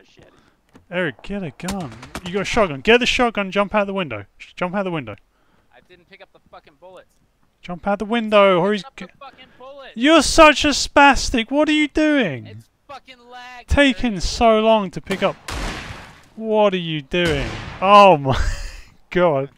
machete. Eric, get a gun. You got a shotgun. Get the shotgun. Jump out the window. Jump out the window. I didn't pick up the fucking bullets. Jump out the window, or he's. You're such a spastic. What are you doing? It's fucking lag. Taking dude. so long to pick up. What are you doing? Oh my god.